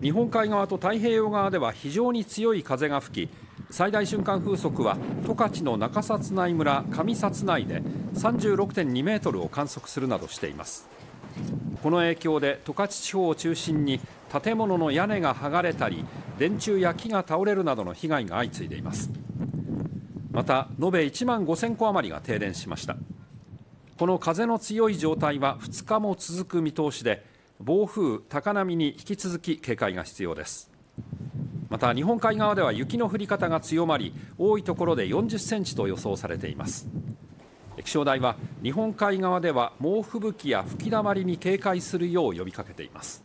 日本海側と太平洋側では非常に強い風が吹き最大瞬間風速は十勝の中札内村上札内で36.2メートルを観測するなどしています。この影響で十勝地方を中心に建物の屋根が剥がれたり電柱や木が倒れるなどの被害が相次いでいます。また延べ1万5000戸余りが停電しました。この風の強い状態は2日も続く見通しで暴風高波に引き続き警戒が必要です。また日本海側では雪の降り方が強まり多いところで40センチと予想されています。気象台は日本海側では猛吹雪や吹きだまりに警戒するよう呼びかけています。